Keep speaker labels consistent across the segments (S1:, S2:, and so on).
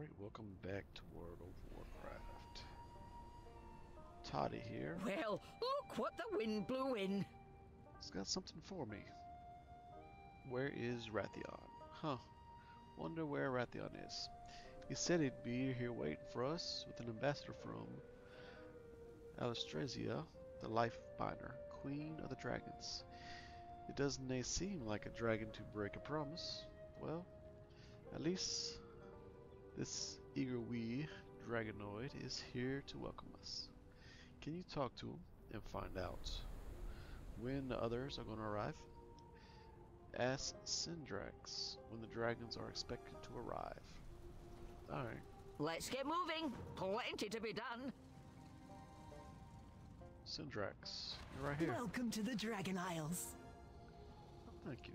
S1: Alright, welcome back to World of Warcraft. Toddy here.
S2: Well, look what the wind blew in.
S1: It's got something for me. Where is Wrathion? Huh. Wonder where Wrathion is. He said he'd be here waiting for us with an ambassador from Alexstrasza, the Lifebinder, Queen of the Dragons. It doesn't seem like a dragon to break a promise. Well, at least this eager wee dragonoid is here to welcome us. Can you talk to him and find out when the others are going to arrive? Ask Sendrax when the dragons are expected to arrive. Alright.
S2: Let's get moving. Plenty to be done.
S1: Sendrax, you're right here.
S3: Welcome to the Dragon Isles.
S1: Thank you.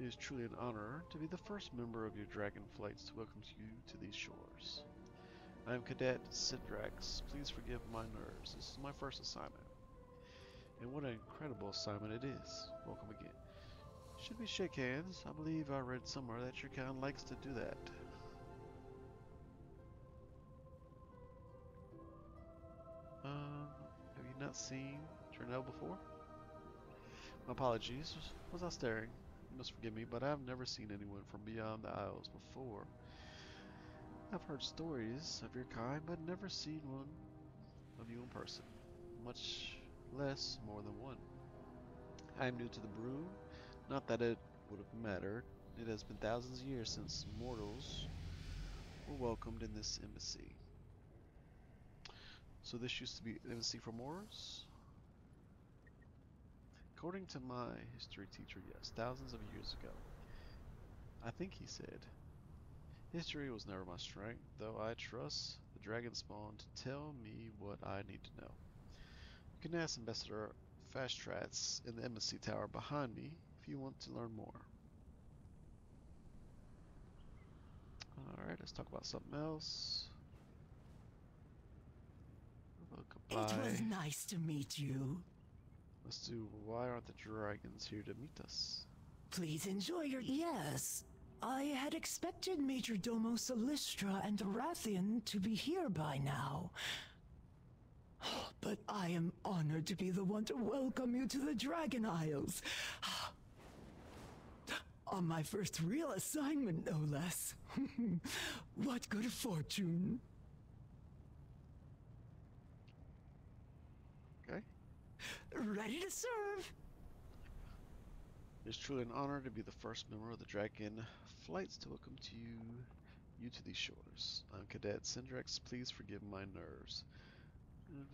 S1: It is truly an honor to be the first member of your dragon flights to welcome you to these shores. I am Cadet Sendrax. Please forgive my nerves. This is my first assignment. And what an incredible assignment it is. Welcome again. Should we shake hands? I believe I read somewhere that your kind likes to do that. Um, have you not seen Turnell before? My apologies. Was I staring? Must forgive me, but I've never seen anyone from beyond the Isles before. I've heard stories of your kind, but never seen one of you in person, much less more than one. I am new to the brew, not that it would have mattered. It has been thousands of years since mortals were welcomed in this embassy. So this used to be embassy for Moors? According to my history teacher, yes, thousands of years ago. I think he said. History was never my strength, though I trust the dragon spawn to tell me what I need to know. You can ask Ambassador Fastrasz in the embassy tower behind me if you want to learn more. Alright, let's talk about something else. Oh, goodbye.
S3: It was nice to meet you.
S1: Let's why aren't the dragons here to meet us?
S3: Please enjoy your. Yes. I had expected Major Domo Selistra and Wrathion to be here by now. But I am honored to be the one to welcome you to the Dragon Isles. On my first real assignment, no less. what good fortune. Ready to serve.
S1: It is truly an honor to be the first member of the Dragon Flights to welcome to you, you to these shores. I'm Cadet Sendrax. Please forgive my nerves. We've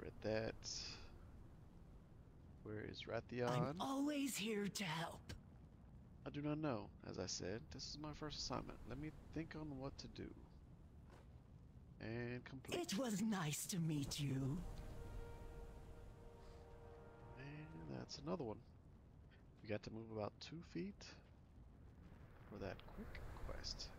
S1: read that. Where is Wrathion?
S3: I'm always here to help.
S1: I do not know. As I said, this is my first assignment. Let me think on what to do. And complete.
S3: It was nice to meet you.
S1: That's another one. We got to move about two feet for that quick quest.